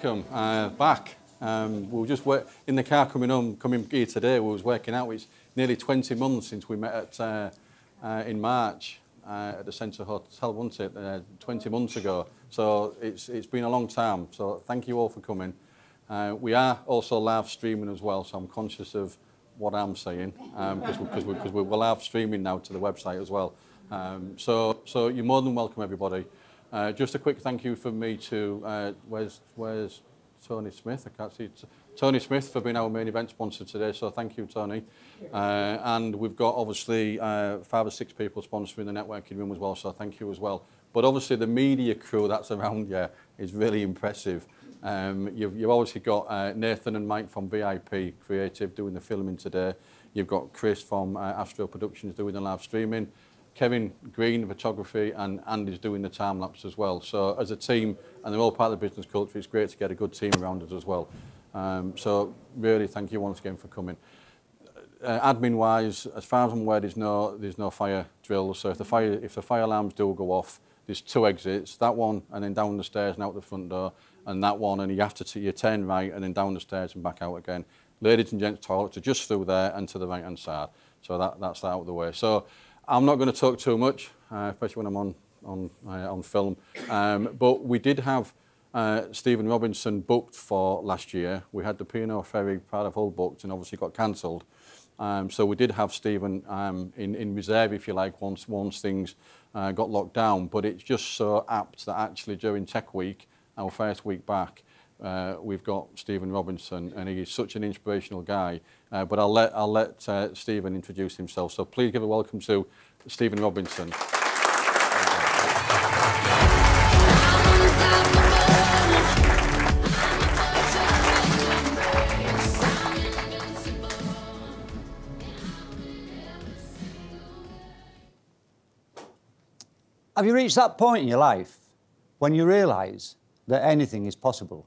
welcome uh, back. Um, we were just in the car coming home, coming here today. We was working out. It's nearly 20 months since we met at uh, uh, in March uh, at the Centre Hotel, wasn't it? Uh, 20 months ago. So it's it's been a long time. So thank you all for coming. Uh, we are also live streaming as well, so I'm conscious of what I'm saying because um, because we, we're, we're live streaming now to the website as well. Um, so so you're more than welcome, everybody. Uh, just a quick thank you from me to, uh, where's, where's Tony Smith? I can't see. Tony Smith for being our main event sponsor today, so thank you, Tony. Uh, and we've got obviously uh, five or six people sponsoring the networking room as well, so thank you as well. But obviously the media crew that's around here is really impressive. Um, you've, you've obviously got uh, Nathan and Mike from VIP Creative doing the filming today. You've got Chris from uh, Astro Productions doing the live streaming. Kevin Green, photography, and Andy's doing the time lapse as well. So as a team, and they're all part of the business culture, it's great to get a good team around us as well. Um, so really, thank you once again for coming. Uh, admin-wise, as far as I'm aware, there's no there's no fire drills. So if the fire if the fire alarms do go off, there's two exits. That one, and then down the stairs and out the front door, and that one, and you have to you turn right and then down the stairs and back out again. Ladies and gents toilets are just through there and to the right hand side. So that that's that out of the way. So I'm not going to talk too much, uh, especially when I'm on on uh, on film. Um, but we did have uh, Steven Robinson booked for last year. We had the P&O Ferry part of Hull booked and obviously got cancelled. Um, so we did have Steven um, in, in reserve, if you like, once once things uh, got locked down. But it's just so apt that actually during Tech Week, our first week back, uh, we've got Steven Robinson, and he's such an inspirational guy. Uh, but I'll let I'll let uh, Steven introduce himself. So please give a welcome to Steven Robinson. Have you reached that point in your life when you realise that anything is possible?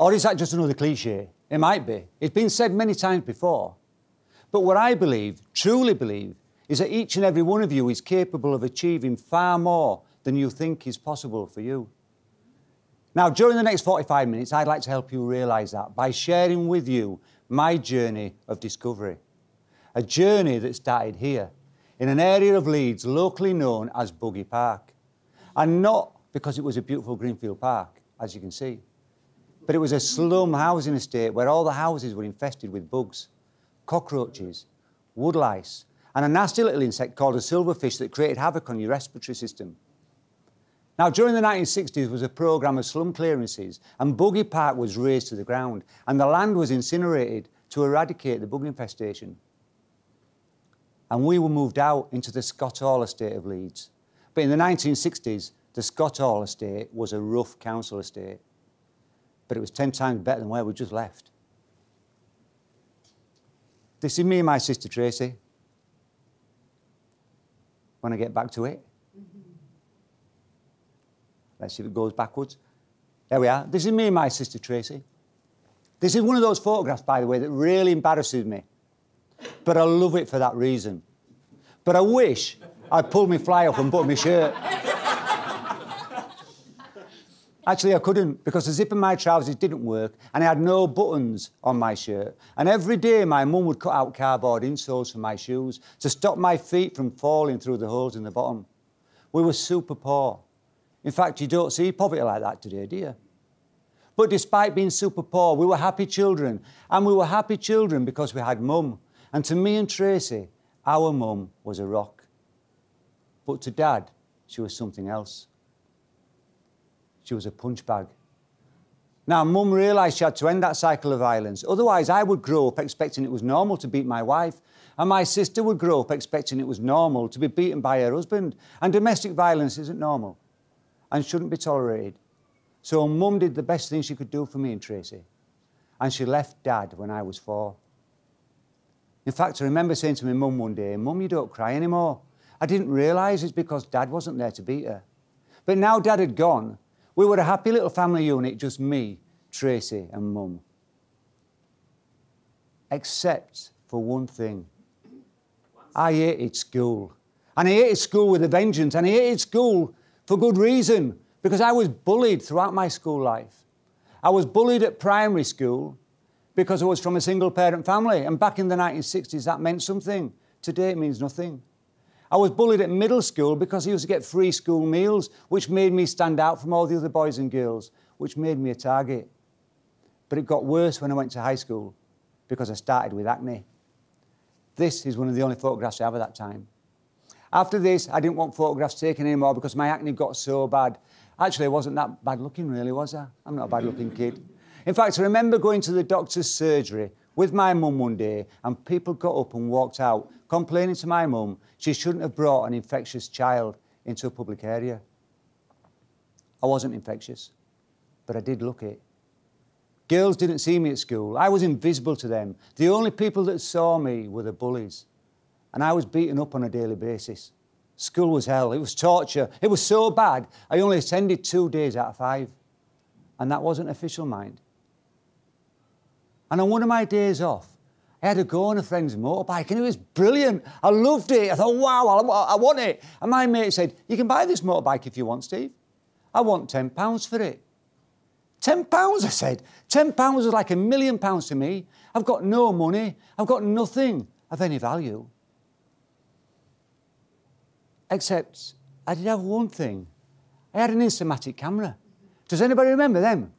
Or is that just another cliche? It might be. It's been said many times before. But what I believe, truly believe, is that each and every one of you is capable of achieving far more than you think is possible for you. Now, during the next 45 minutes, I'd like to help you realise that by sharing with you my journey of discovery. A journey that started here in an area of Leeds locally known as Buggy Park. And not because it was a beautiful greenfield park, as you can see, but it was a slum housing estate where all the houses were infested with bugs, cockroaches, woodlice, and a nasty little insect called a silverfish that created havoc on your respiratory system. Now, during the 1960s was a programme of slum clearances, and Buggy Park was razed to the ground, and the land was incinerated to eradicate the bug infestation and we were moved out into the Scott Hall estate of Leeds. But in the 1960s, the Scott Hall estate was a rough council estate, but it was 10 times better than where we just left. This is me and my sister Tracy. When I get back to it, let's see if it goes backwards. There we are. This is me and my sister Tracy. This is one of those photographs, by the way, that really embarrasses me but I love it for that reason. But I wish I'd pulled my fly up and buttoned my shirt. Actually, I couldn't because the zip in my trousers didn't work and I had no buttons on my shirt. And every day, my mum would cut out cardboard insoles for my shoes to stop my feet from falling through the holes in the bottom. We were super poor. In fact, you don't see poverty like that today, do you? But despite being super poor, we were happy children. And we were happy children because we had mum and to me and Tracy, our mum was a rock. But to Dad, she was something else. She was a punch bag. Now, mum realised she had to end that cycle of violence. Otherwise, I would grow up expecting it was normal to beat my wife, and my sister would grow up expecting it was normal to be beaten by her husband. And domestic violence isn't normal and shouldn't be tolerated. So, mum did the best thing she could do for me and Tracy, and she left dad when I was four. In fact, I remember saying to my mum one day, Mum, you don't cry anymore. I didn't realise it's because Dad wasn't there to beat her. But now Dad had gone, we were a happy little family unit, just me, Tracy, and Mum. Except for one thing. I hated school. And I hated school with a vengeance. And I hated school for good reason. because I was bullied throughout my school life. I was bullied at primary school because I was from a single parent family. And back in the 1960s, that meant something. Today, it means nothing. I was bullied at middle school because I used to get free school meals, which made me stand out from all the other boys and girls, which made me a target. But it got worse when I went to high school because I started with acne. This is one of the only photographs I have at that time. After this, I didn't want photographs taken anymore because my acne got so bad. Actually, I wasn't that bad looking, really, was I? I'm not a bad looking kid. In fact, I remember going to the doctor's surgery with my mum one day, and people got up and walked out complaining to my mum she shouldn't have brought an infectious child into a public area. I wasn't infectious, but I did look it. Girls didn't see me at school. I was invisible to them. The only people that saw me were the bullies. And I was beaten up on a daily basis. School was hell. It was torture. It was so bad, I only attended two days out of five. And that wasn't official mind. And on one of my days off, I had to go on a friend's motorbike and it was brilliant. I loved it. I thought, wow, I, want it. And my mate said, You can buy this motorbike if you want, Steve. I want £10 for it. £10, I said. £10 is like a million pounds to me. I've got no money. I've got nothing of any value. Except I did have one thing. I had an Instamatic camera. Does anybody remember them?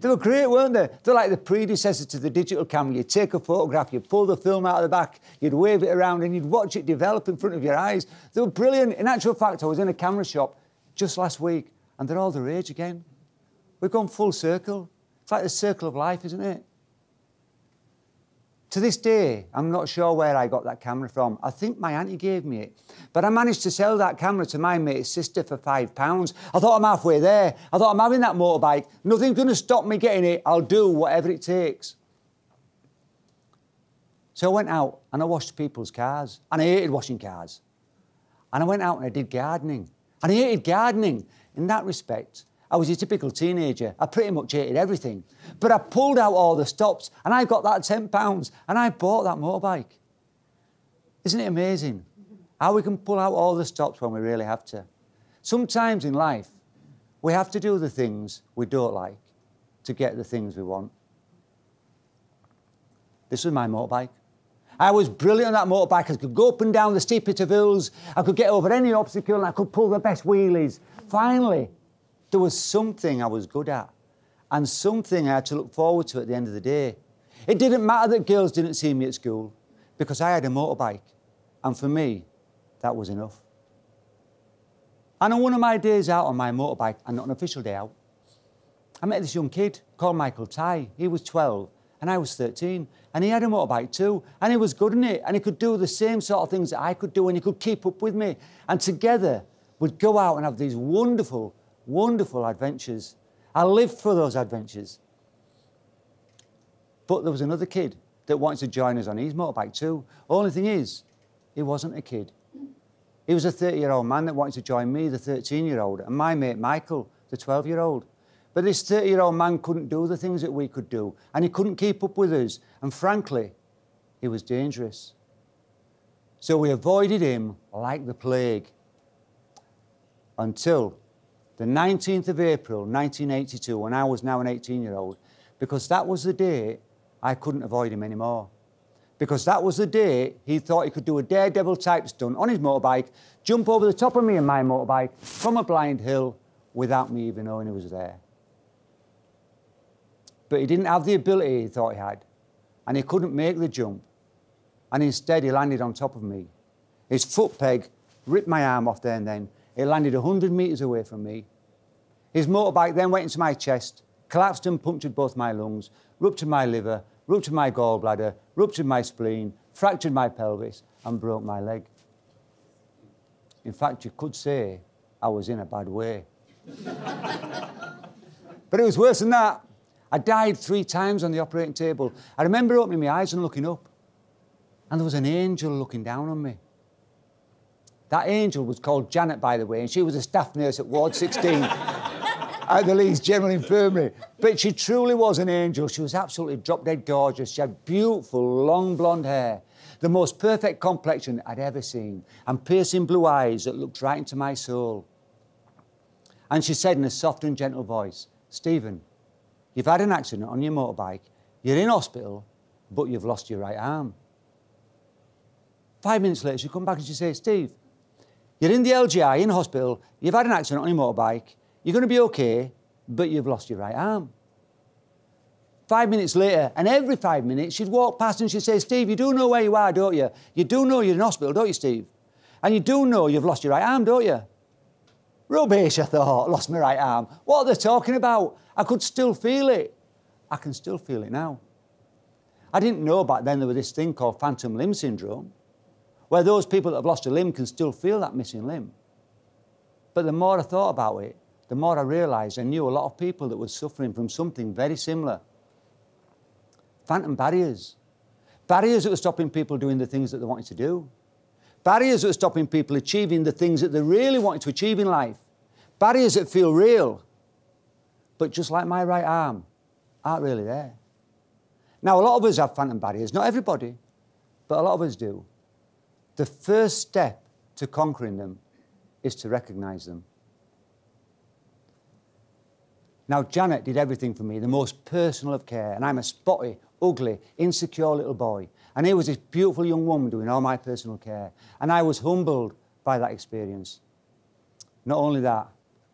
They were great, weren't they? They're like the predecessor to the digital camera. You'd take a photograph, you'd pull the film out of the back, you'd wave it around, and you'd watch it develop in front of your eyes. They were brilliant. In actual fact, I was in a camera shop just last week, and they're all the rage again. We've gone full circle. It's like the circle of life, isn't it? To this day, I'm not sure where I got that camera from. I think my auntie gave me it. But I managed to sell that camera to my mate's sister for five pounds. I thought I'm halfway there. I thought I'm having that motorbike. Nothing's going to stop me getting it. I'll do whatever it takes. So I went out and I washed people's cars. And I hated washing cars. And I went out and I did gardening. And I hated gardening. In that respect, I was a typical teenager. I pretty much hated everything. But I pulled out all the stops and I got that £10 and I bought that motorbike. Isn't it amazing how we can pull out all the stops when we really have to? Sometimes in life, we have to do the things we don't like to get the things we want. This was my motorbike. I was brilliant on that motorbike. I could go up and down the steepest of hills. I could get over any obstacle and I could pull the best wheelies. Finally, there was something I was good at and something I had to look forward to at the end of the day. It didn't matter that girls didn't see me at school because I had a motorbike. And for me, that was enough. And on one of my days out on my motorbike, and not an official day out, I met this young kid called Michael Ty. He was 12 and I was 13. And he had a motorbike too. And he was good in it. And he could do the same sort of things that I could do and he could keep up with me. And together, we'd go out and have these wonderful wonderful adventures. I lived for those adventures. But there was another kid that wanted to join us on his motorbike too. Only thing is, he wasn't a kid. He was a 30 year old man that wanted to join me, the 13 year old, and my mate Michael, the 12 year old. But this 30 year old man couldn't do the things that we could do, and he couldn't keep up with us. And frankly, he was dangerous. So we avoided him like the plague until the 19th of April 1982, when I was now an 18 year old, because that was the day I couldn't avoid him anymore. Because that was the day he thought he could do a daredevil type stunt on his motorbike, jump over the top of me and my motorbike from a blind hill without me even knowing he was there. But he didn't have the ability he thought he had, and he couldn't make the jump. And instead, he landed on top of me. His foot peg ripped my arm off there and then, it landed 100 metres away from me. His motorbike then went into my chest, collapsed and punctured both my lungs, ruptured my liver, ruptured my gallbladder, ruptured my spleen, fractured my pelvis, and broke my leg. In fact, you could say I was in a bad way. but it was worse than that. I died three times on the operating table. I remember opening my eyes and looking up, and there was an angel looking down on me. That angel was called Janet, by the way, and she was a staff nurse at Ward 16 at the Leeds General Infirmary. But she truly was an angel. She was absolutely drop dead gorgeous. She had beautiful, long blonde hair, the most perfect complexion I'd ever seen, and piercing blue eyes that looked right into my soul. And she said in a soft and gentle voice, Steven, you've had an accident on your motorbike, you're in hospital, but you've lost your right arm. Five minutes later, she come back and she says, Steve, you're in the LGI in hospital, you've had an accident on your motorbike, you're going to be okay, but you've lost your right arm. Five minutes later, and every five minutes, she'd walk past and she'd say, Steve, you do know where you are, don't you? You do know you're in hospital, don't you, Steve? And you do know you've lost your right arm, don't you? Rubbish, I thought, lost my right arm. What are they talking about? I could still feel it. I can still feel it now. I didn't know back then there was this thing called phantom limb syndrome, where those people that have lost a limb can still feel that missing limb. But the more I thought about it, the more I realised I knew a lot of people that were suffering from something very similar. Phantom barriers. Barriers that were stopping people doing the things that they wanted to do. Barriers that were stopping people achieving the things that they really wanted to achieve in life. Barriers that feel real, but just like my right arm, aren't really there. Now, a lot of us have phantom barriers, not everybody, but a lot of us do. The first step to conquering them is to recognize them. Now, Janet did everything for me, the most personal of care, and I'm a spotty, ugly, insecure little boy. And here was this beautiful young woman doing all my personal care. And I was humbled by that experience. Not only that,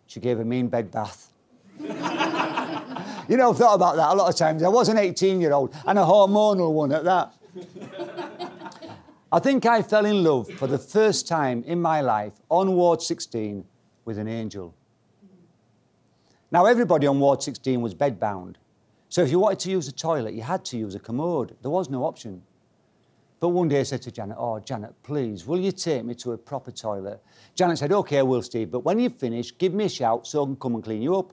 she gave a mean bed bath. you know, I've thought about that a lot of times. I was an 18 year old and a hormonal one at that. I think I fell in love for the first time in my life on Ward 16 with an angel. Now, everybody on Ward 16 was bedbound. So if you wanted to use a toilet, you had to use a commode. There was no option. But one day I said to Janet, Oh, Janet, please, will you take me to a proper toilet? Janet said, OK, I will, Steve, but when you've finished, give me a shout so I can come and clean you up.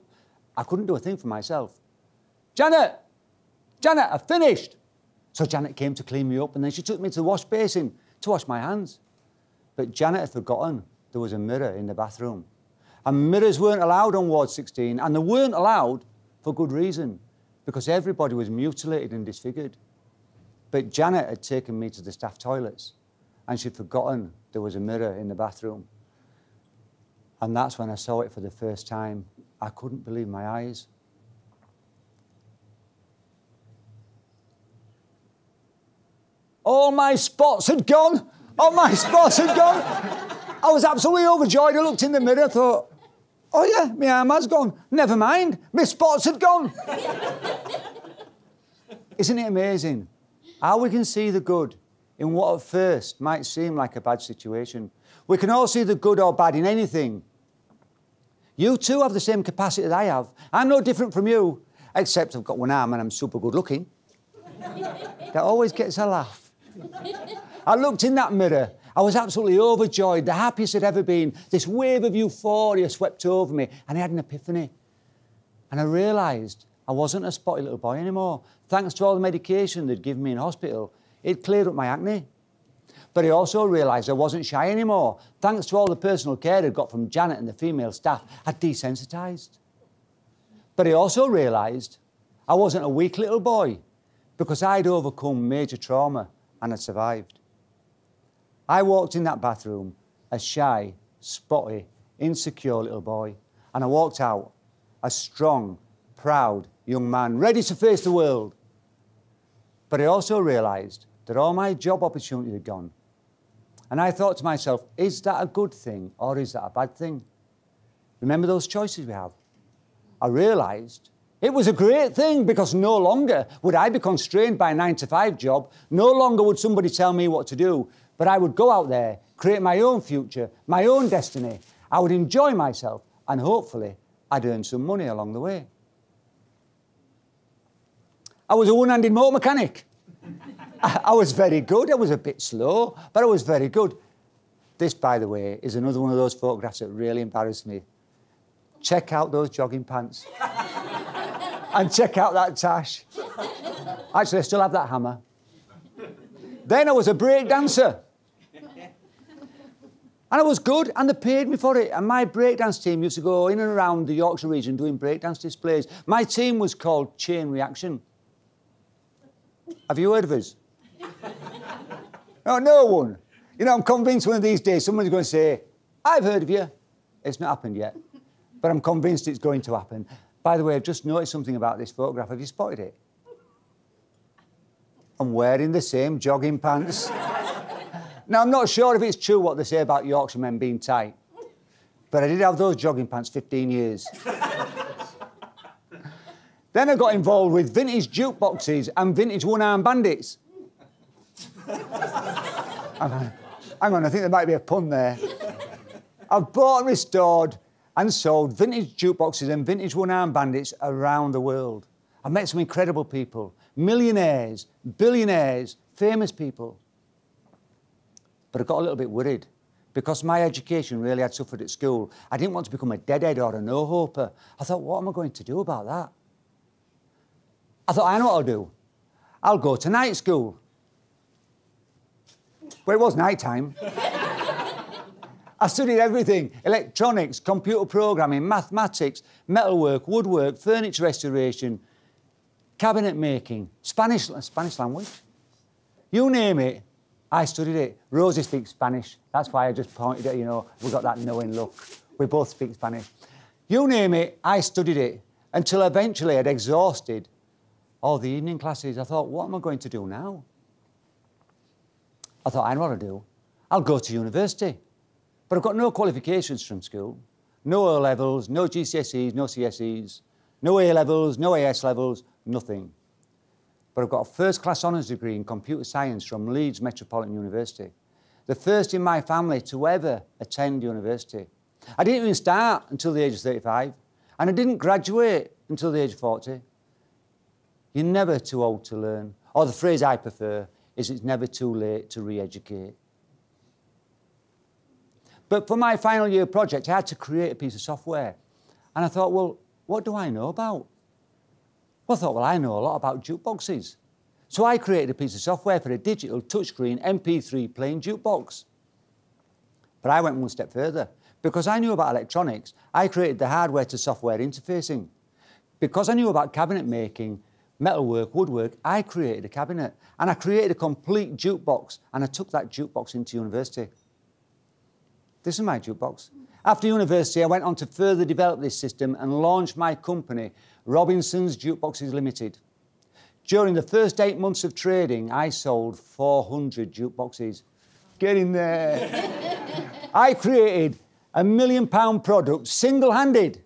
I couldn't do a thing for myself. Janet! Janet, I've finished! So Janet came to clean me up and then she took me to the wash basin to wash my hands. But Janet had forgotten there was a mirror in the bathroom. And mirrors weren't allowed on Ward 16, and they weren't allowed for good reason, because everybody was mutilated and disfigured. But Janet had taken me to the staff toilets, and she'd forgotten there was a mirror in the bathroom. And that's when I saw it for the first time. I couldn't believe my eyes. All my spots had gone. All my spots had gone. I was absolutely overjoyed. I looked in the mirror, thought, oh yeah, my arm has gone. Never mind, my spots had gone. Isn't it amazing how we can see the good in what at first might seem like a bad situation? We can all see the good or bad in anything. You too have the same capacity that I have. I'm no different from you, except I've got one arm and I'm super good looking. that always gets a laugh. I looked in that mirror I was absolutely overjoyed, the happiest I'd ever been. This wave of euphoria swept over me, and I had an epiphany. And I realised I wasn't a spotty little boy anymore. Thanks to all the medication they'd given me in hospital, it cleared up my acne. But I also realised I wasn't shy anymore. Thanks to all the personal care I'd got from Janet and the female staff, I'd desensitised. But I also realised I wasn't a weak little boy because I'd overcome major trauma and I survived. I walked in that bathroom a shy, spotty, insecure little boy, and I walked out a strong, proud young man ready to face the world. But I also realised that all my job opportunities had gone. And I thought to myself, is that a good thing or is that a bad thing? Remember those choices we have? I realised it was a great thing because no longer would I be constrained by a nine to five job. No longer would somebody tell me what to do. But I would go out there, create my own future, my own destiny. I would enjoy myself, and hopefully, I'd earn some money along the way. I was a one handed motor mechanic. I was very good. I was a bit slow, but I was very good. This, by the way, is another one of those photographs that really embarrassed me. Check out those jogging pants. and check out that tash. Actually, I still have that hammer. Then I was a break dancer. And I was good, and they paid me for it. And my breakdance team used to go in and around the Yorkshire region doing breakdance displays. My team was called Chain Reaction. Have you heard of us? no, no one. You know, I'm convinced one of these days someone's going to say, I've heard of you. It's not happened yet. but I'm convinced it's going to happen. By the way, I've just noticed something about this photograph. Have you spotted it? I'm wearing the same jogging pants. now, I'm not sure if it's true what they say about Yorkshire men being tight, but I did have those jogging pants 15 years. then I got involved with vintage jukeboxes and vintage one arm bandits. hang, on, hang on, I think there might be a pun there. I've bought and restored and sold vintage jukeboxes and vintage one arm bandits around the world. I've met some incredible people millionaires, billionaires, famous people. But I got a little bit worried because my education really had suffered at school. I didn't want to become a deadhead or a no hoper. I thought, what am I going to do about that? I thought, I know what I'll do. I'll go to night school. But it was night time. I studied everything electronics, computer programming, mathematics, metalwork, woodwork, furniture restoration, cabinet making, Spanish, Spanish language. You name it, I studied it. Rosie speaks Spanish. That's why I just pointed at, you know, we got that knowing look. We both speak Spanish. You name it, I studied it until eventually I'd exhausted all the evening classes. I thought, what am I going to do now? I thought, I know what to do. I'll go to university. But I've got no qualifications from school. No O levels, no GCSEs, no CSEs, no A levels, no AS levels, nothing. But I've got a first class honours degree in computer science from Leeds Metropolitan University. The first in my family to ever attend university. I didn't even start until the age of 35, and I didn't graduate until the age of 40. You're never too old to learn. Or the phrase I prefer is it's never too late to re educate. But for my final year project, I had to create a piece of software. And I thought, well, what do I know about? Well, I thought, well, I know a lot about jukeboxes. So I created a piece of software for a digital touchscreen MP3 playing jukebox. But I went one step further. Because I knew about electronics, I created the hardware to software interfacing. Because I knew about cabinet making, metalwork, woodwork, I created a cabinet. And I created a complete jukebox. And I took that jukebox into university. This is my jukebox. After university, I went on to further develop this system and launch my company, Robinson's Jukeboxes Limited. During the first eight months of trading, I sold 400 jukeboxes. Get in there. I created a million pound product single handed.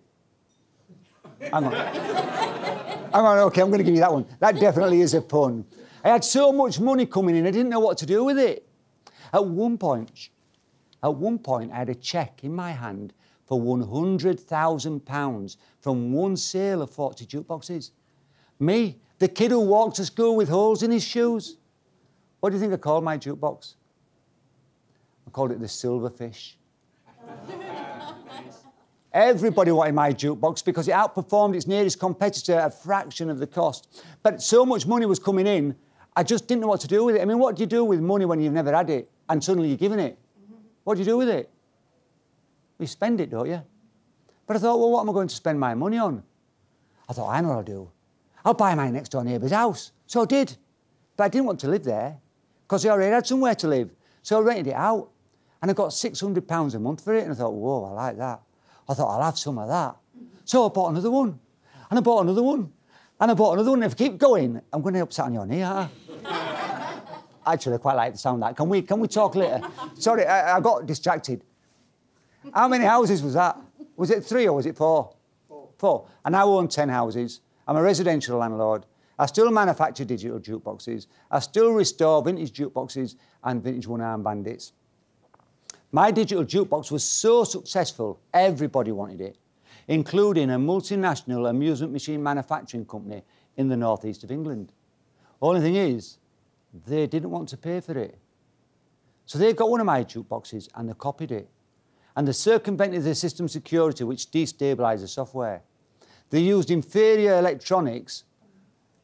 Hang on. Hang on, okay, I'm going to give you that one. That definitely is a pun. I had so much money coming in, I didn't know what to do with it. At one point, at one point, I had a cheque in my hand for £100,000 from one sale of 40 jukeboxes. Me, the kid who walked to school with holes in his shoes. What do you think I called my jukebox? I called it the Silverfish. Everybody wanted my jukebox because it outperformed its nearest competitor at a fraction of the cost. But so much money was coming in, I just didn't know what to do with it. I mean, what do you do with money when you've never had it and suddenly you're given it? What do you do with it? You spend it, don't you? But I thought, well, what am I going to spend my money on? I thought, I know what I'll do. I'll buy my next door neighbour's house. So I did. But I didn't want to live there because I already had somewhere to live. So I rented it out. And I got £600 a month for it. And I thought, whoa, I like that. I thought, I'll have some of that. So I bought another one. And I bought another one. And I bought another one. If I keep going, I'm going to upset on your knee, aren't I? Actually, I quite like the sound of that. Can we, can we talk later? Sorry, I, I got distracted. How many houses was that? Was it three or was it four? Four. Four. I now own 10 houses. I'm a residential landlord. I still manufacture digital jukeboxes. I still restore vintage jukeboxes and vintage one-arm bandits. My digital jukebox was so successful, everybody wanted it, including a multinational amusement machine manufacturing company in the northeast of England. Only thing is, they didn't want to pay for it. So they got one of my jukeboxes and they copied it. And they circumvented the system security which destabilised the software. They used inferior electronics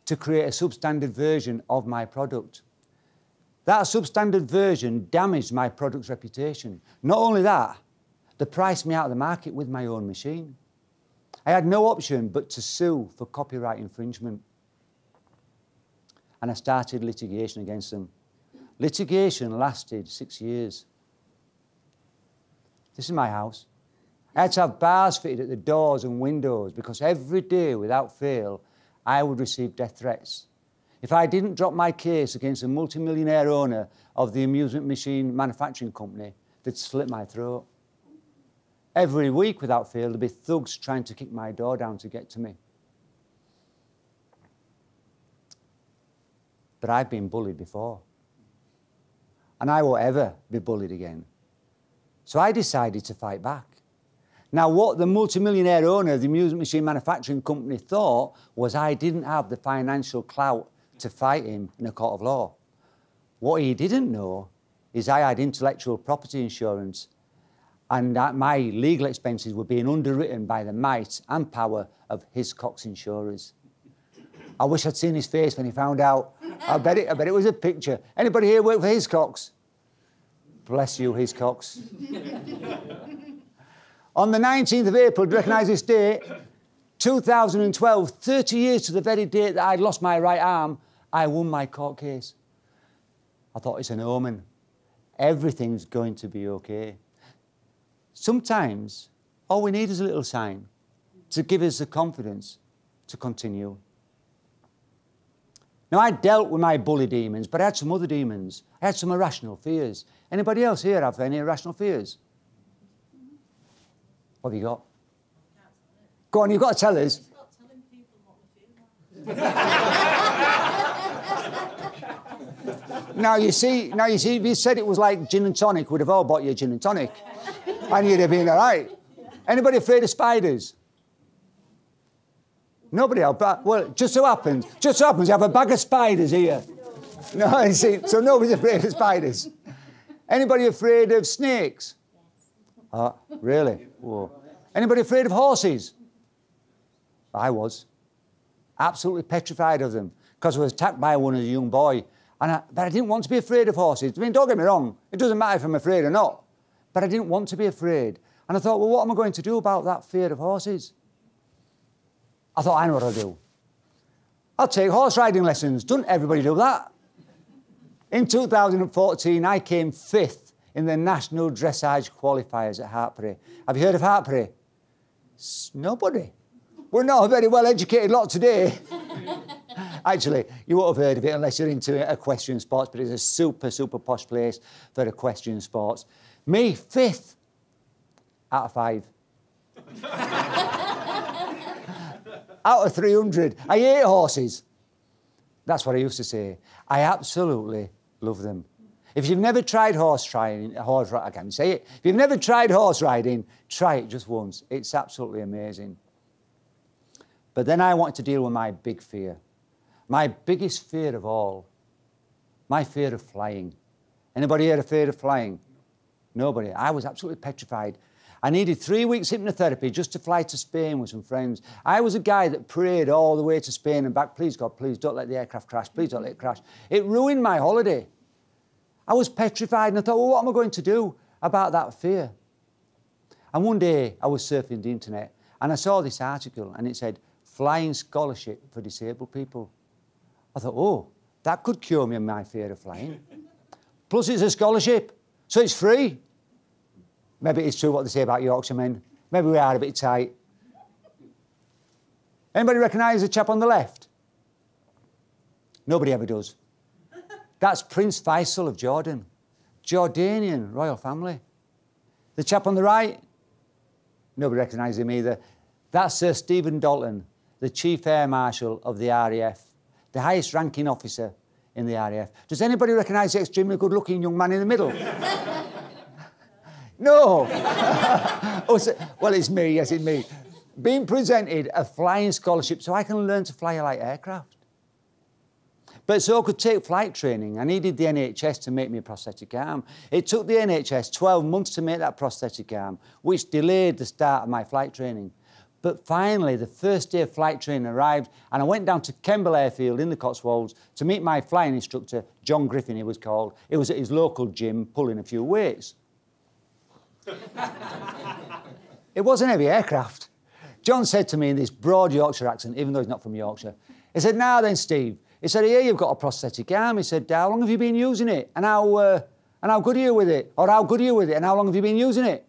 to create a substandard version of my product. That substandard version damaged my product's reputation. Not only that, they priced me out of the market with my own machine. I had no option but to sue for copyright infringement and I started litigation against them. Litigation lasted six years. This is my house. I had to have bars fitted at the doors and windows because every day, without fail, I would receive death threats. If I didn't drop my case against a multimillionaire owner of the amusement machine manufacturing company, they'd slit my throat. Every week, without fail, there'd be thugs trying to kick my door down to get to me. But I've been bullied before. And I won't ever be bullied again. So I decided to fight back. Now, what the multimillionaire owner of the amusement machine manufacturing company thought was I didn't have the financial clout to fight him in a court of law. What he didn't know is I had intellectual property insurance and that my legal expenses were being underwritten by the might and power of Hiscox insurers. I wish I'd seen his face when he found out. I bet it, I bet it was a picture. Anybody here work for Hiscox? Bless you, Hiscox. On the 19th of April, do you recognise this date? 2012, 30 years to the very date that I'd lost my right arm, I won my court case. I thought it's an omen. Everything's going to be okay. Sometimes all we need is a little sign to give us the confidence to continue. Now, I dealt with my bully demons, but I had some other demons. I had some irrational fears. Anybody else here have any irrational fears? What have you got? Go on, you've got to tell us. now you see, now you see, if you said it was like gin and tonic, we'd have all bought you a gin and tonic, and you'd have been all right. Anybody afraid of spiders? Nobody else. But, well, just so happens, just so happens, you have a bag of spiders here. No, you see, so nobody's afraid of spiders. Anybody afraid of snakes? Uh, really? Whoa. Anybody afraid of horses? I was. Absolutely petrified of them because I was attacked by one as a young boy. And I, but I didn't want to be afraid of horses. I mean, don't get me wrong, it doesn't matter if I'm afraid or not. But I didn't want to be afraid. And I thought, well, what am I going to do about that fear of horses? I thought, I know what I'll do. I'll take horse riding lessons. Doesn't everybody do that? In 2014, I came fifth in the national dressage qualifiers at Hartpury. Have you heard of Hartpury? Nobody. We're not a very well educated lot today. Actually, you won't have heard of it unless you're into equestrian sports, but it's a super, super posh place for equestrian sports. Me, fifth out of five. out of 300. I hate horses. That's what I used to say. I absolutely love them. If you've never tried horse riding, horse, I can't say it. If you've never tried horse riding, try it just once. It's absolutely amazing. But then I wanted to deal with my big fear. My biggest fear of all, my fear of flying. Anybody here afraid of flying? Nobody. I was absolutely petrified. I needed three weeks hypnotherapy just to fly to Spain with some friends. I was a guy that prayed all the way to Spain and back, please God, please don't let the aircraft crash, please don't let it crash. It ruined my holiday. I was petrified and I thought, well, what am I going to do about that fear? And one day I was surfing the internet and I saw this article and it said, flying scholarship for disabled people. I thought, oh, that could cure me of my fear of flying. Plus, it's a scholarship, so it's free. Maybe it's true what they say about Yorkshiremen. Maybe we are a bit tight. Anybody recognise the chap on the left? Nobody ever does. That's Prince Faisal of Jordan, Jordanian royal family. The chap on the right, nobody recognises him either. That's Sir Stephen Dalton, the Chief Air Marshal of the RAF, the highest ranking officer in the RAF. Does anybody recognise the extremely good looking young man in the middle? no! oh, so, well, it's me, yes, it's me. Being presented a flying scholarship so I can learn to fly a light aircraft. But so I could take flight training. I needed the NHS to make me a prosthetic arm. It took the NHS 12 months to make that prosthetic arm, which delayed the start of my flight training. But finally, the first day of flight training arrived, and I went down to Kemble Airfield in the Cotswolds to meet my flying instructor, John Griffin, he was called. It was at his local gym pulling a few weights. It was an heavy aircraft. John said to me in this broad Yorkshire accent, even though he's not from Yorkshire, he said, Now then, Steve, he said, Here, you've got a prosthetic arm. He said, How long have you been using it? And how, uh, and how good are you with it? Or how good are you with it? And how long have you been using it?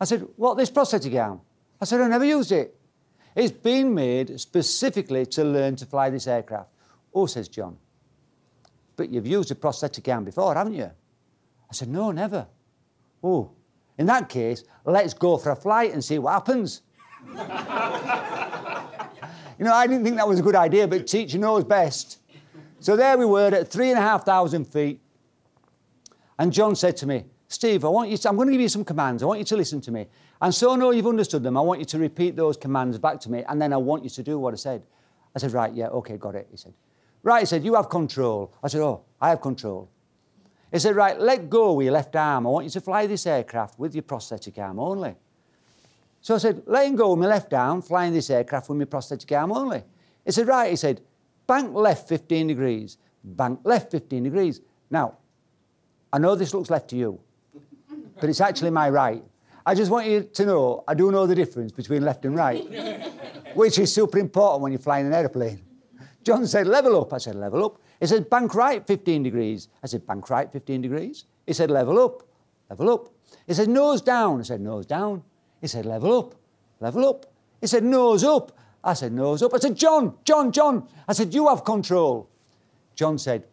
I said, what, this prosthetic arm? I said, I never used it. It's been made specifically to learn to fly this aircraft. Oh, says John, but you've used a prosthetic arm before, haven't you? I said, no, never. Oh, in that case, let's go for a flight and see what happens. you know, I didn't think that was a good idea, but teacher knows best. So there we were at three and a half thousand feet. And John said to me, Steve, I want you to, I'm going to give you some commands. I want you to listen to me. And so I know you've understood them. I want you to repeat those commands back to me, and then I want you to do what I said. I said, right, yeah, okay, got it. He said, right, he said, you have control. I said, oh, I have control. He said, right, let go with your left arm. I want you to fly this aircraft with your prosthetic arm only. So I said, letting go with my left arm, flying this aircraft with my prosthetic arm only. He said, right, he said, bank left 15 degrees, bank left 15 degrees. Now, I know this looks left to you, but it's actually my right. I just want you to know, I do know the difference between left and right, which is super important when you're flying an aeroplane. John said, level up. I said, level up. He said, bank right 15 degrees. I said, bank right 15 degrees. He said, level up, level up. He said, nose down. I said, nose down. He said, level up, level up. He said, nose up. I said, nose up. I said, John, John, John. I said, you have control. John said,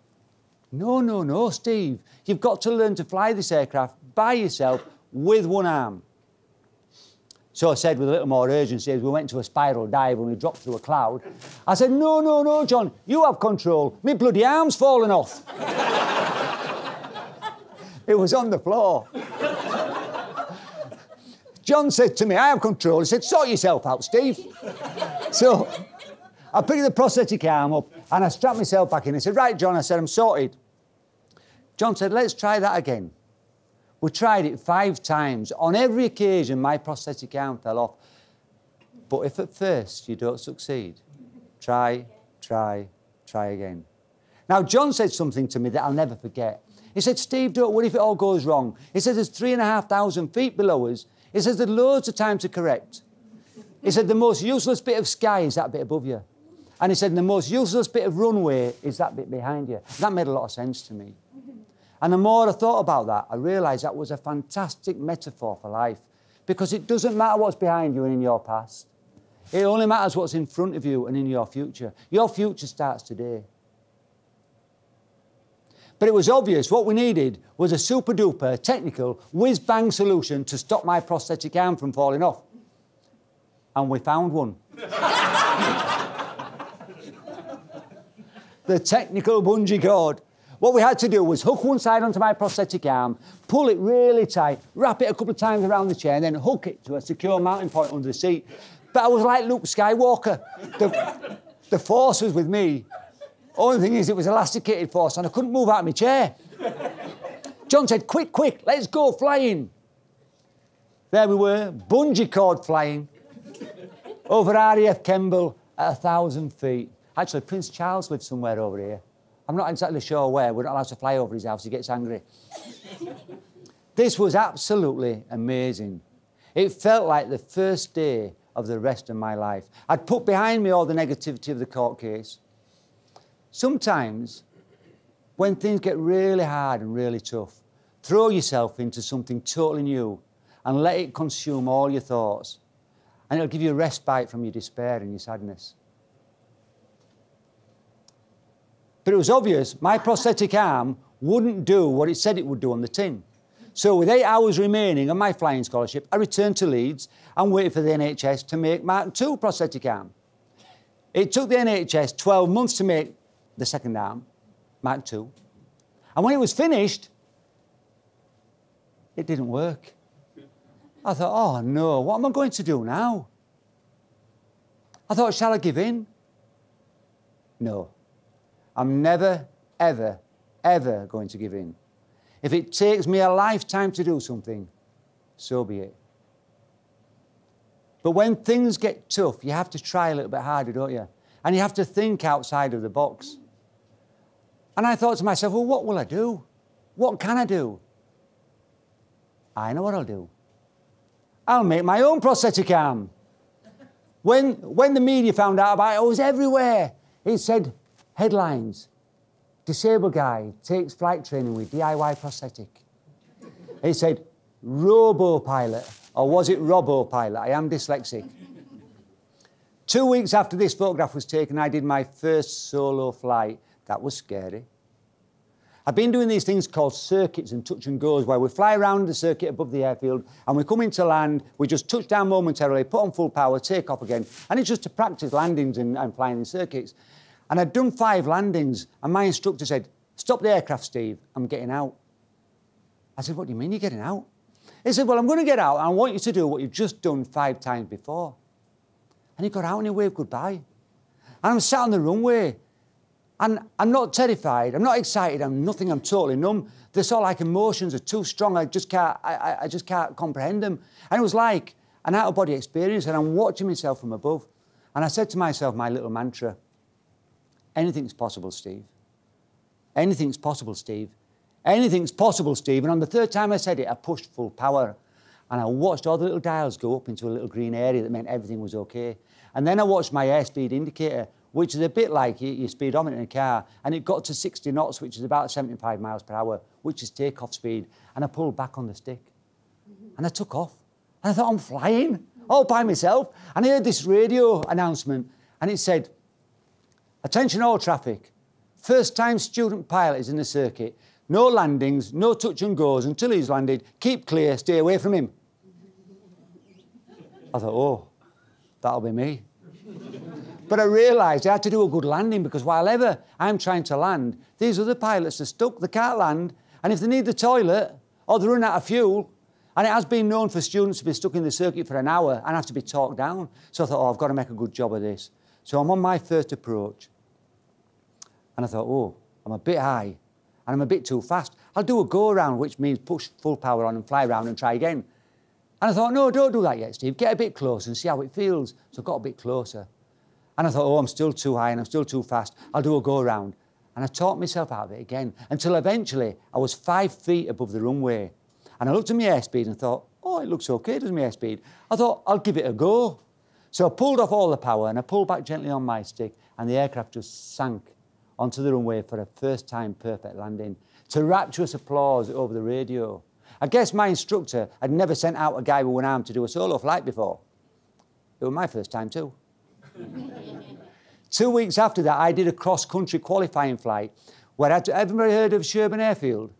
no, no, no, Steve. You've got to learn to fly this aircraft by yourself with one arm. So I said with a little more urgency as we went to a spiral dive and we dropped through a cloud, I said, No, no, no, John, you have control. Me bloody arm's fallen off. it was on the floor. John said to me, I have control. He said, Sort yourself out, Steve. so I picked the prosthetic arm up and I strapped myself back in. He said, Right, John, I said, I'm sorted. John said, Let's try that again. We tried it five times. On every occasion, my prosthetic arm fell off. But if at first you don't succeed, try, try, try again. Now, John said something to me that I'll never forget. He said, Steve, don't worry if it all goes wrong. He said, there's three and a half thousand feet below us. He says, there's loads of time to correct. He said, the most useless bit of sky is that bit above you. And he said, the most useless bit of runway is that bit behind you. That made a lot of sense to me. And the more I thought about that, I realised that was a fantastic metaphor for life because it doesn't matter what's behind you and in your past. It only matters what's in front of you and in your future. Your future starts today. But it was obvious what we needed was a super duper technical whiz bang solution to stop my prosthetic arm from falling off. And we found one. the technical bungee cord. What we had to do was hook one side onto my prosthetic arm, pull it really tight, wrap it a couple of times around the chair, and then hook it to a secure mounting point under the seat. But I was like Luke Skywalker. The, the force was with me. Only thing is, it was elasticated force, and I couldn't move out of my chair. John said, Quick, quick, let's go flying. There we were, bungee cord flying over RAF Kemble at a thousand feet. Actually, Prince Charles lived somewhere over here. I'm not exactly sure where. We're not allowed to fly over his house. He gets angry. this was absolutely amazing. It felt like the first day of the rest of my life. I'd put behind me all the negativity of the court case. Sometimes, when things get really hard and really tough, throw yourself into something totally new and let it consume all your thoughts. And it'll give you a respite from your despair and your sadness. But it was obvious my prosthetic arm wouldn't do what it said it would do on the tin. So, with eight hours remaining on my flying scholarship, I returned to Leeds and waited for the NHS to make Mark II prosthetic arm. It took the NHS 12 months to make the second arm, Mark II. And when it was finished, it didn't work. I thought, oh no, what am I going to do now? I thought, shall I give in? No. I'm never, ever, ever going to give in. If it takes me a lifetime to do something, so be it. But when things get tough, you have to try a little bit harder, don't you? And you have to think outside of the box. And I thought to myself, well, what will I do? What can I do? I know what I'll do. I'll make my own prosthetic arm. When, when the media found out about it, it was everywhere. It said, Headlines Disabled guy takes flight training with DIY prosthetic. He said, Robo pilot Or was it Robo Pilot? I am dyslexic. Two weeks after this photograph was taken, I did my first solo flight. That was scary. I've been doing these things called circuits and touch and goes, where we fly around the circuit above the airfield and we come into land, we just touch down momentarily, put on full power, take off again. And it's just to practice landings and, and flying in circuits. And I'd done five landings, and my instructor said, Stop the aircraft, Steve, I'm getting out. I said, What do you mean you're getting out? He said, Well, I'm going to get out, and I want you to do what you've just done five times before. And he got out and he waved goodbye. And I'm sat on the runway, and I'm not terrified, I'm not excited, I'm nothing, I'm totally numb. This all like emotions are too strong, I just can't, I, I just can't comprehend them. And it was like an out of body experience, and I'm watching myself from above. And I said to myself, my little mantra, anything's possible, Steve. Anything's possible, Steve. Anything's possible, Steve. And on the third time I said it, I pushed full power. And I watched all the little dials go up into a little green area that meant everything was okay. And then I watched my airspeed indicator, which is a bit like your speedometer in a car, and it got to 60 knots, which is about 75 miles per hour, which is takeoff speed. And I pulled back on the stick. And I took off. And I thought, I'm flying all by myself. And I heard this radio announcement, and it said, Attention all traffic. First time student pilot is in the circuit. No landings, no touch and goes until he's landed. Keep clear, stay away from him. I thought, oh, that'll be me. but I realised I had to do a good landing because while ever I'm trying to land, these other pilots are stuck, they can't land, and if they need the toilet or they run out of fuel, and it has been known for students to be stuck in the circuit for an hour and have to be talked down. So I thought, oh, I've got to make a good job of this. So I'm on my first approach. And I thought, oh, I'm a bit high and I'm a bit too fast. I'll do a go around, which means push full power on and fly around and try again. And I thought, no, don't do that yet, Steve. Get a bit closer and see how it feels. So I got a bit closer. And I thought, oh, I'm still too high and I'm still too fast. I'll do a go around. And I taught myself out of it again until eventually I was five feet above the runway. And I looked at my airspeed and thought, oh, it looks okay, doesn't my airspeed? I thought, I'll give it a go. So I pulled off all the power and I pulled back gently on my stick and the aircraft just sank onto the runway for a first time perfect landing to rapturous applause over the radio. I guess my instructor had never sent out a guy with one arm to do a solo flight before. It was my first time too. Two weeks after that, I did a cross country qualifying flight where I had to, everybody heard of Sherburn Airfield?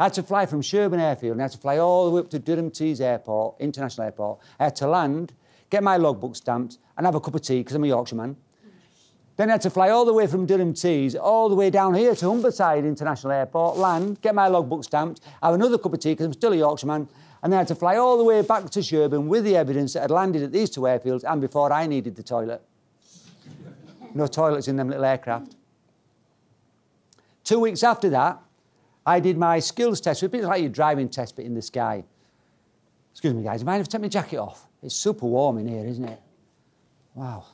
I had to fly from Sherburn Airfield and I had to fly all the way up to Durham Tees Airport, International Airport. I had to land, get my logbook stamped, and have a cup of tea because I'm a Yorkshireman. Then I had to fly all the way from Durham Tees, all the way down here to Humberside International Airport, land, get my logbook stamped, have another cup of tea because I'm still a Yorkshireman, and then I had to fly all the way back to Sherburn with the evidence that I'd landed at these two airfields and before I needed the toilet. no toilets in them little aircraft. Two weeks after that, I did my skills test. which is like your driving test, but in the sky. Excuse me, guys. Mind if I take my jacket off? It's super warm in here, isn't it? Wow.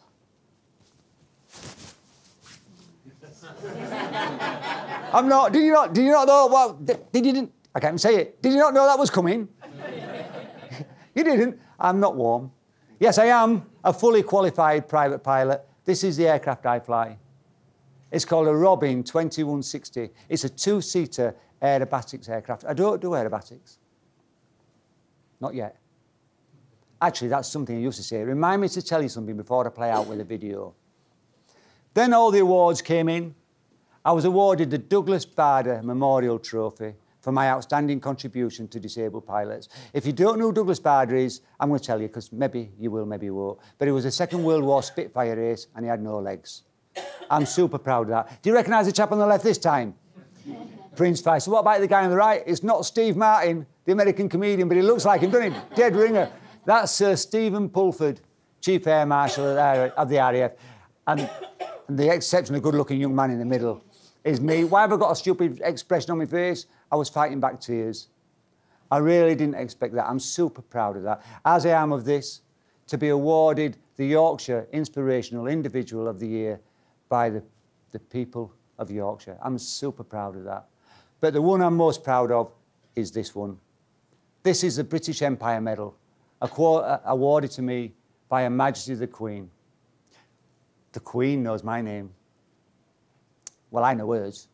I'm not. Did you not? Did you not know? Well, did you? Didn't, I can't say it. Did you not know that was coming? you didn't. I'm not warm. Yes, I am a fully qualified private pilot. This is the aircraft I fly. It's called a Robin 2160. It's a two-seater aerobatics aircraft. I don't do aerobatics. Not yet. Actually, that's something I used to say. Remind me to tell you something before I play out with a video. Then all the awards came in. I was awarded the Douglas Bader Memorial Trophy for my outstanding contribution to disabled pilots. If you don't know who Douglas Bader is, I'm going to tell you because maybe you will, maybe you won't. But it was a Second World War Spitfire ace and he had no legs. I'm super proud of that. Do you recognise the chap on the left this time? Prince Faisal. What about the guy on the right? It's not Steve Martin, the American comedian, but he looks like him, doesn't he? Dead ringer. That's Sir Stephen Pulford, Chief Air Marshal of the RAF. And the exceptionally good-looking young man in the middle is me. Why have I got a stupid expression on my face? I was fighting back tears. I really didn't expect that. I'm super proud of that, as I am of this, to be awarded the Yorkshire Inspirational Individual of the Year by the, the people of Yorkshire. I'm super proud of that. But the one I'm most proud of is this one. This is the British Empire Medal, uh, awarded to me by Her Majesty the Queen. The Queen knows my name. Well, I know hers.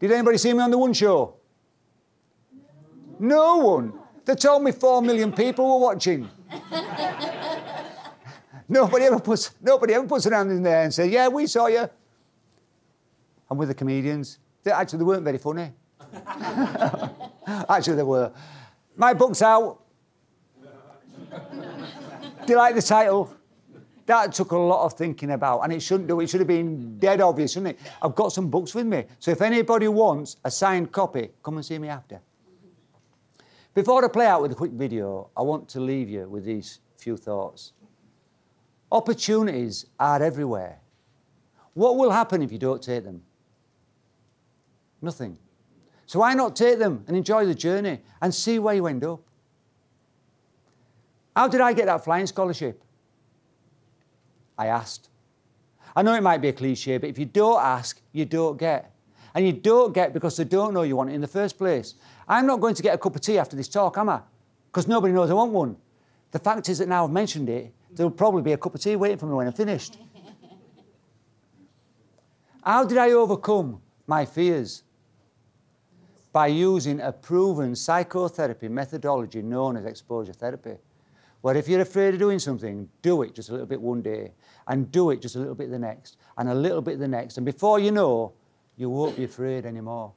Did anybody see me on the One Show? No one. They told me four million people were watching. nobody ever puts nobody ever puts their hand in there and says, "Yeah, we saw you." And with the comedians, they, actually they weren't very funny. actually, they were. My book's out. Do you like the title? That took a lot of thinking about, and it shouldn't do. It should have been dead obvious, shouldn't it? I've got some books with me, so if anybody wants a signed copy, come and see me after. Before I play out with a quick video, I want to leave you with these few thoughts. Opportunities are everywhere. What will happen if you don't take them? Nothing. So why not take them and enjoy the journey and see where you end up? How did I get that flying scholarship? I asked. I know it might be a cliche, but if you don't ask, you don't get. And you don't get because they don't know you want it in the first place. I'm not going to get a cup of tea after this talk, am I? Because nobody knows I want one. The fact is that now I've mentioned it, there'll probably be a cup of tea waiting for me when I'm finished. How did I overcome my fears? By using a proven psychotherapy methodology known as exposure therapy. Where if you're afraid of doing something, do it just a little bit one day, and do it just a little bit the next, and a little bit the next. And before you know, you won't be afraid anymore.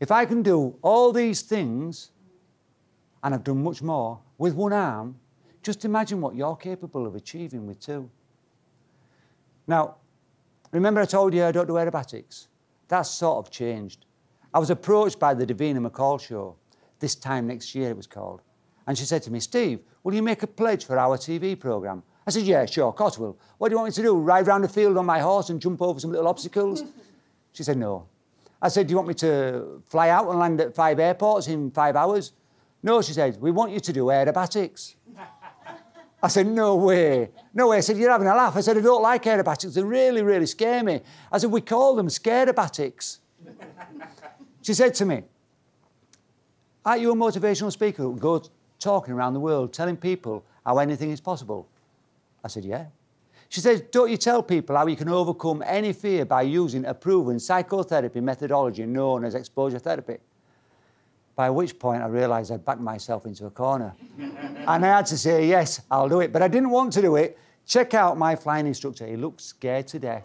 If I can do all these things, and I've done much more, with one arm, just imagine what you're capable of achieving with two. Now, remember I told you I don't do aerobatics? That's sort of changed. I was approached by the Davina McCall show, this time next year it was called. And she said to me, Steve, will you make a pledge for our TV programme? I said, yeah, sure, of course will. What do you want me to do? Ride round the field on my horse and jump over some little obstacles? she said, no. I said, do you want me to fly out and land at five airports in five hours? No, she said, we want you to do aerobatics. I said, no way. No way. I said, you're having a laugh. I said, I don't like aerobatics. They really, really scare me. I said, we call them scareabatics. she said to me, aren't you a motivational speaker who goes talking around the world, telling people how anything is possible? I said, yeah. She says, don't you tell people how you can overcome any fear by using a proven psychotherapy methodology known as exposure therapy? By which point I realised I'd backed myself into a corner. and I had to say, yes, I'll do it. But I didn't want to do it. Check out my flying instructor. He looked scared to death.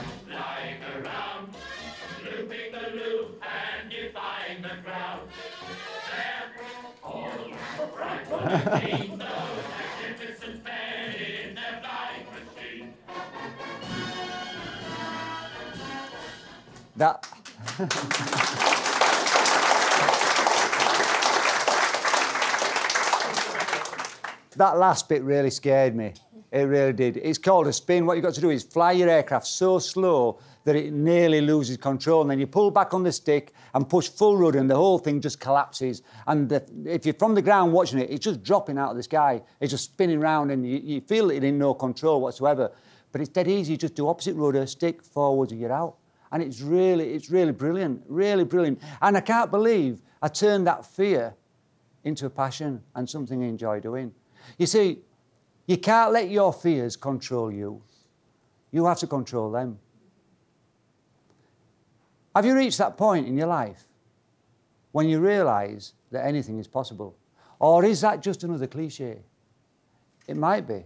that that last bit really scared me. It really did. It's called a spin. What you've got to do is fly your aircraft so slow that it nearly loses control. And then you pull back on the stick and push full rudder, and the whole thing just collapses. And the, if you're from the ground watching it, it's just dropping out of the sky. It's just spinning around, and you, you feel it in no control whatsoever. But it's dead easy. You just do opposite rudder, stick forwards, and you're out. And it's really, it's really brilliant, really brilliant. And I can't believe I turned that fear into a passion and something I enjoy doing. You see, you can't let your fears control you. You have to control them. Have you reached that point in your life when you realise that anything is possible? Or is that just another cliche? It might be.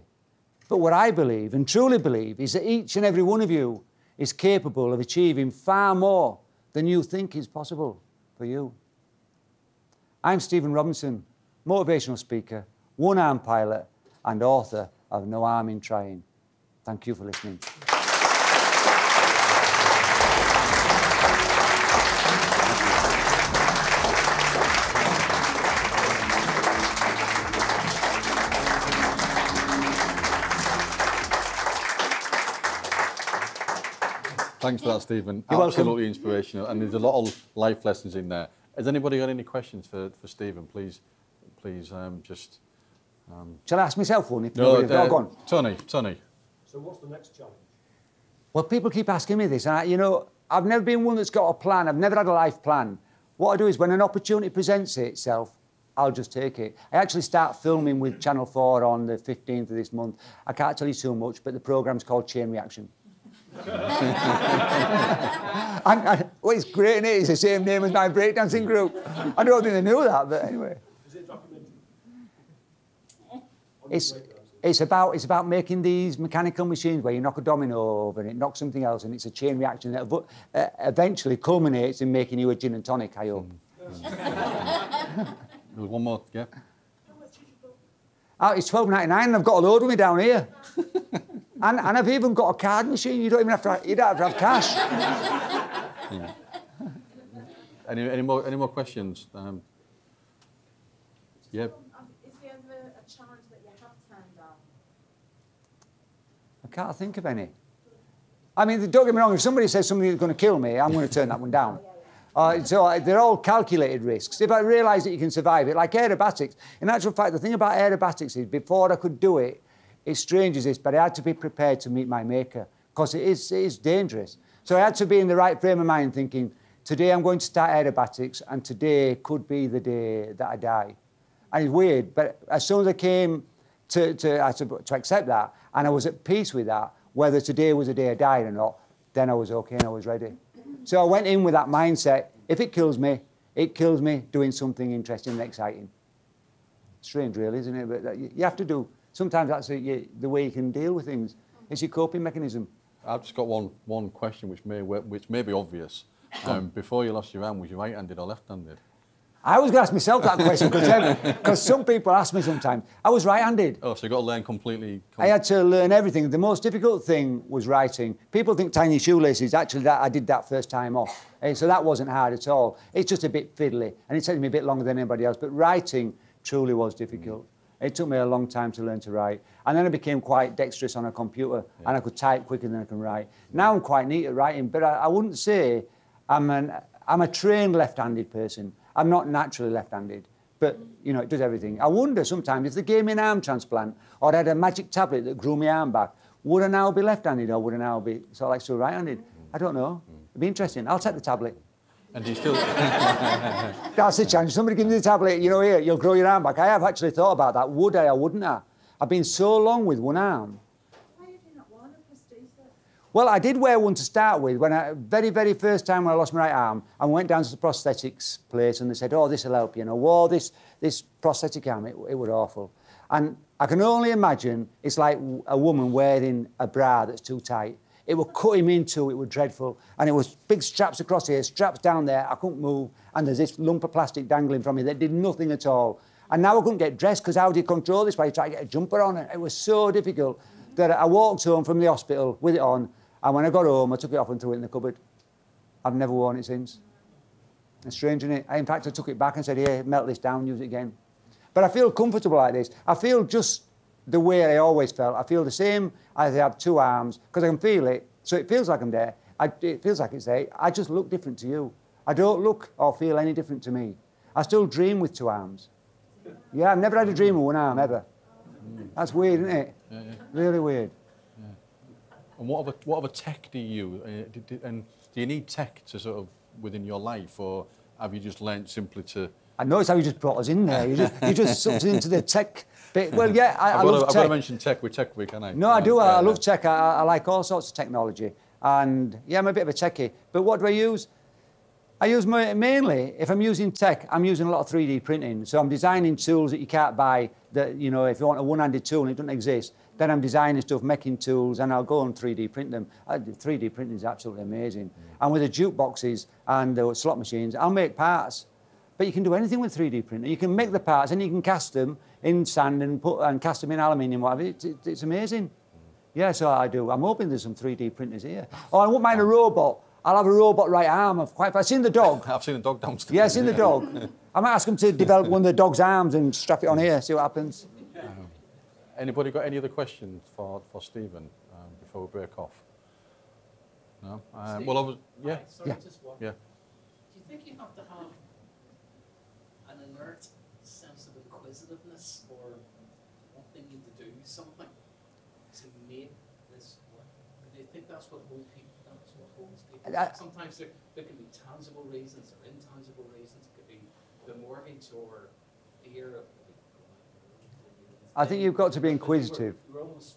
But what I believe and truly believe is that each and every one of you is capable of achieving far more than you think is possible for you. I'm Stephen Robinson, motivational speaker, one arm pilot, and author of No Arm in Trying. Thank you for listening. Thanks for that, Stephen. You're welcome. Absolutely inspirational, and there's a lot of life lessons in there. Has anybody got any questions for, for Stephen? Please, please, um, just. Shall I ask myself one? If No, nobody- uh, oh, go on. Tony, Tony. So what's the next challenge? Well, people keep asking me this, and I, you know, I've never been one that's got a plan. I've never had a life plan. What I do is, when an opportunity presents itself, I'll just take it. I actually start filming with Channel 4 on the 15th of this month. I can't tell you too much, but the programme's called Chain Reaction. and, and well, it's great, is It's the same name as my breakdancing group. I don't think they knew that, but anyway. Is it documentary? It's, it's about it's about making these mechanical machines where you knock a domino over and it knocks something else, and it's a chain reaction that evo- uh, eventually culminates in making you a gin and tonic. I hope. There's one more, yeah. Oh, it's twelve ninety nine, and I've got a load with me down here, and, and I've even got a card machine. You don't even have to. You don't have to have cash. Any, any more, any more questions? Um, yeah. Is there a challenge that you have turned down? I can't think of any. I mean, don't get me wrong. If somebody says something that's going to kill me, I'm going to turn that one down. Uh, so uh, they're all calculated risks. If I realise that you can survive it, like aerobatics. In actual fact, the thing about aerobatics is before I could do it, it's strange as this, but I had to be prepared to meet my maker because it is, it is dangerous. So I had to be in the right frame of mind thinking, today I'm going to start aerobatics and today could be the day that I die. And it's weird, but as soon as I came to, to, to, to accept that and I was at peace with that, whether today was the day I died or not, then I was okay and I was ready. So I went in with that mindset. If it kills me, it kills me doing something interesting and exciting. Strange, really, isn't it? But you you have to do. Sometimes that's the, you- the way you can deal with things. It's your coping mechanism. I've just got one, one question which may, which may be obvious. Um, before you lost your hand, was you right-handed or left-handed? I was going to ask myself that question because some people ask me sometimes. I was right-handed. Oh, so you got to learn completely. com- I had to learn everything. The most difficult thing was writing. People think tiny shoelaces. Actually, that I did that first time off, Eh, so that wasn't hard at all. It's just a bit fiddly, and it takes me a bit longer than anybody else. But writing truly was difficult. It took me a long time to learn to write, and then I became quite dexterous on a computer, and I could type quicker than I can write. Now I'm quite neat at writing, but I, I wouldn't say I'm an I'm a trained left-handed person. I'm not naturally left-handed. But, you know, it does everything. I wonder sometimes if they gave me an arm transplant or I had a magic tablet that grew my arm back, would I now be left-handed or would I now be sort of like still right-handed? Mm. I don't know. Mm. It'd be interesting. I'll take the tablet. And do you still... That's the challenge. Somebody give me the tablet, you know, here, you'll grow your arm back. I have actually thought about that. Would I or wouldn't I? I've been so long with one arm. Why have you not worn a prosthesis? Well, I did wear one to start with. When I, very, very first time when I lost my right arm, and went down to the prosthetics place and they said, "Oh, this will help you." And I wore this this prosthetic arm. It, it was awful, and I can only imagine it's like a woman wearing a bra that's too tight. It would cut him in two. It was dreadful, and it was big straps across here, straps down there. I couldn't move, and there's this lump of plastic dangling from me that did nothing at all. And now I couldn't get dressed because how do you control this? While you try to get a jumper on, it It was so difficult that I walked home from the hospital with it on. And when I got home, I took it off and threw it in the cupboard. I've never worn it since. It's strange, isn't it? In fact, I took it back and said, here, melt this down, use it again. But I feel comfortable like this. I feel just the way I always felt. I feel the same as I have two arms because I can feel it. So it feels like I'm there. I, it feels like it's there. I just look different to you. I don't look or feel any different to me. I still dream with two arms. Yeah, I've never had a dream with one arm ever. That's weird, isn't it? Yeah, yeah. Really weird. And what other, what other tech do you use? Uh, do, do- and do you need tech to sort of within your life, or have you just learnt simply to? I noticed how you just brought us in there. You just, you just sucked into the tech But, well, yeah, I, I I've, got love to, I've tech. got to mention tech with Tech Week, can I? No, I do. I, yeah, I love yeah. tech. I, I like all sorts of technology. And yeah, I'm a bit of a techie. But what do I use? I use ma- mainly, if I'm using tech, I'm using a lot of 3D printing. So I'm designing tools that you can't buy, that, you know, if you want a one-handed tool and it doesn't exist, then I'm designing stuff, making tools, and I'll go and 3D print them. Uh, I, 3D printing is absolutely amazing. Mm. And with the jukeboxes and the slot machines, I'll make parts. But you can do anything with 3D printer. You can make the parts and you can cast them in sand and put and cast them in aluminium, whatever. It's, it's, it's amazing. Yeah, so I do. I'm hoping there's some 3D printers here. Oh, I won't mind a robot. I'll have a robot right arm. I've quite. I've seen the dog. I've seen the dog downstairs. Yeah, I've seen the dog. I might ask him to develop one of the dog's arms and strap it on here. See what happens. Anybody got any other questions for, for Stephen um, before we break off? No? Um, well, I was, yeah, Hi, Sorry, Yeah. just one. yeah. Do you think you have to have sense of inquisitiveness or wanting you to do something to make this work? Do you think that's what holds people, that's what holds people? Uh, I- Sometimes there, there can be tangible reasons or intangible reasons. It could be the mortgage or fear of. I think you've got to be were- inquisitive. You were almost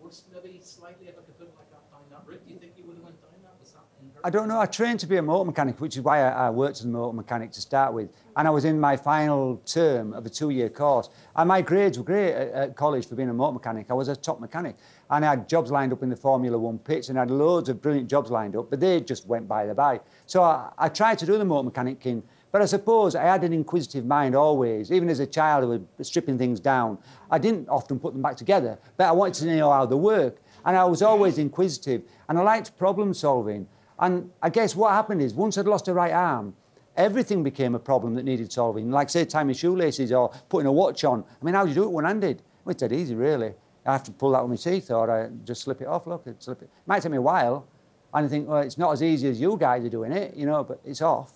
forced maybe slightly, if I could put it like that, down that route. Do you think you would have went down that? Was that inherent? I don't know. I trained to be a motor mechanic, which is why I, I worked as a motor mechanic to start with. And I was in my final term of a two-year course. And my grades were great at, at college for being a motor mechanic. I was a top mechanic. And I had jobs lined up in the Formula One pits and I had loads of brilliant jobs lined up, but they just went by the by. So I, I tried to do the motor mechanic in, but I suppose I had an inquisitive mind always. Even as a child, I was stripping things down. I didn't often put them back together, but I wanted to know how they work. And I was always inquisitive. And I liked problem solving. And I guess what happened is once I'd lost a right arm, everything became a problem that needed solving. Like, say, tying shoelaces or putting a watch on. I mean, how do you do it one handed? Well, it's dead easy, really. I have to pull that with my teeth or I just slip it off. Look, it slip it. Might take me a while. And I think, well, it's not as easy as you guys are doing it, you know, but it's off.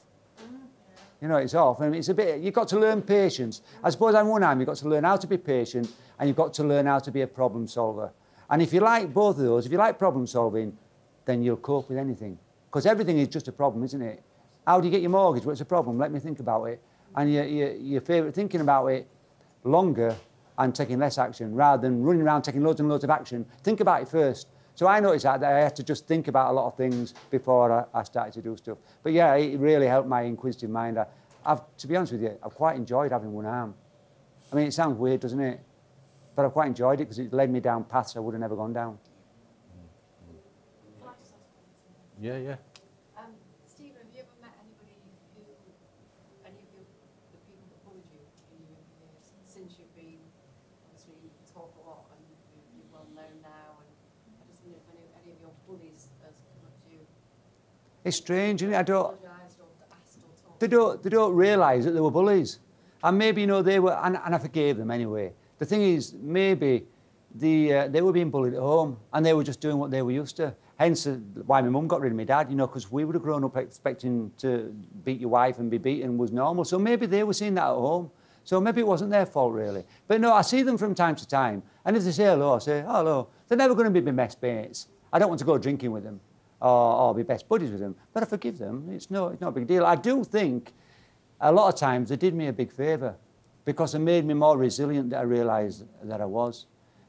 You know, it's off. I mean, it's a bit, you've got to learn patience. I suppose on one hand, you've got to learn how to be patient and you've got to learn how to be a problem solver. And if you like both of those, if you like problem solving, then you'll cope with anything. Because everything is just a problem, isn't it? How do you get your mortgage? Well, it's a problem. Let me think about it. And you, you, your favourite thinking about it longer and taking less action rather than running around taking loads and loads of action. Think about it first. So I noticed that, that I had to just think about a lot of things before I, I started to do stuff. But yeah, it really helped my inquisitive mind. I, I've, to be honest with you, I've quite enjoyed having one arm. I mean, it sounds weird, doesn't it? But I've quite enjoyed it because it led me down paths I would have never gone down. Yeah, yeah. Um, Stephen, have you ever met anybody who, any of your, the people that bullied you in your years, since you've been, obviously you talk a lot and you- you're well known now, and I just wonder if any, any of your bullies has come up to you, It's strange, isn't it? I don't, they don't, they don't realise that they were bullies. And maybe, you know, they were, and, and I forgave them anyway. The thing is, maybe the, uh, they were being bullied at home and they were just doing what they were used to. Hence uh, why my mum got rid of my dad, you know, because we would have grown up expecting to beat your wife and be beaten was normal. So maybe they were seeing that at home. So maybe it wasn't their fault, really. But no, I see them from time to time. And if they say hello, I say, oh, hello. They're never going to be my best mates. I don't want to go drinking with them or, or be best buddies with them. But I forgive them. It's no, it's not a big deal. I do think a lot of times they did me a big favour because it made me more resilient that I realised that I was.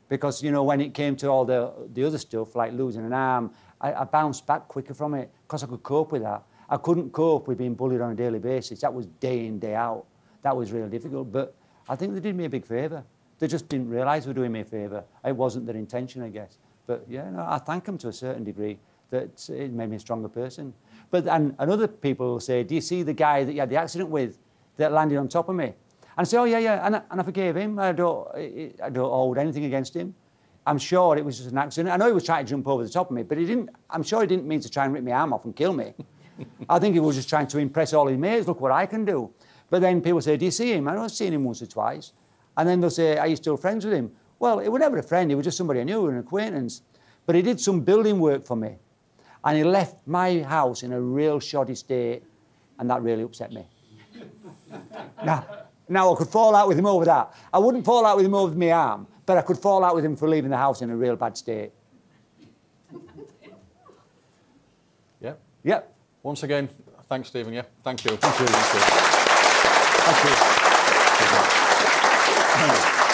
Because, you know, when it came to all the, the other stuff, like losing an arm, I, I bounced back quicker from it because I could cope with that. I couldn't cope with being bullied on a daily basis. That was day in, day out. That was really difficult. But I think they did me a big favour. They just didn't realise they were doing me a favour. It wasn't their intention, I guess. But yeah, no, I thank them to a certain degree that it made me a stronger person. But and, and other people will say, do you see the guy that you had the accident with that landed on top of me? And I say, oh yeah, yeah, and I, and I forgave him. I don't, I don't hold anything against him. I'm sure it was just an accident. I know he was trying to jump over the top of me, but he didn't. I'm sure he didn't mean to try and rip my arm off and kill me. I think he was just trying to impress all his mates. Look what I can do. But then people say, do you see him? I know I've seen him once or twice. And then they'll say, are you still friends with him? Well, he was never a friend. He was just somebody I knew, an acquaintance. But he did some building work for me. And he left my house in a real shoddy state. And that really upset me. now, now, I could fall out with him over that. I wouldn't fall out with him over my arm, but I could fall out with him for leaving the house in a real bad state. Yep. Yep. Once again, thanks, Stephen. Yeah. Thank you. Thank you. Thank you. Thank you. Good luck.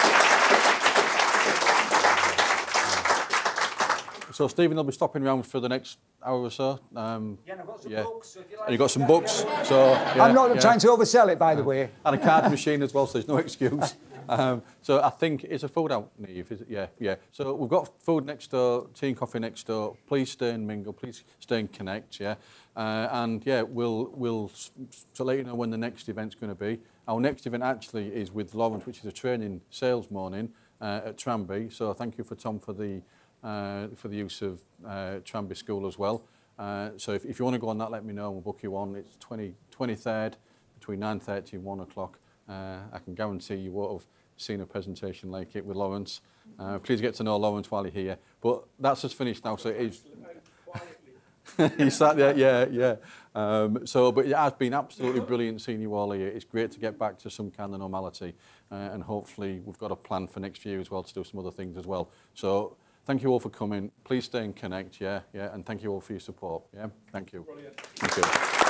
So Stephen will be stopping around for the next hour or so. Um, Yeah, and I've got some Yeah. books. So if you like and you've got some books, so yeah, I'm not yeah. trying to oversell it, by the way. and a card machine as well, so there's no excuse. Um, so I think it's a food out, Neve, is it? Yeah, yeah. So we've got food next door, tea and coffee next door. Please stay and mingle. Please stay and connect. Yeah, uh, and yeah, we'll we'll s- s- to let you know when the next event's going to be. Our next event actually is with Lawrence, which is a training sales morning uh, at Tranby. So thank you for Tom for the for the use of uh, Tranby School as well. Uh, so if, if you want to go on that, let me know. And we'll book you on. It's 20, 23rd between 9.30 and 1 o'clock. Uh, I can guarantee you won't have seen a presentation like it with Lawrence. Uh, please get to know Lawrence while you're here. But that's just finished now, so it is... He sat there, yeah, yeah. Um, so, but it has been absolutely brilliant seeing you all here. It's great to get back to some kind of normality, uh, and hopefully we've got a plan for next year as well to do some other things as well. So, Thank you all for coming. Please stay and connect, yeah, yeah, and thank you all for your support, yeah. Thank you. Brilliant. Thank you.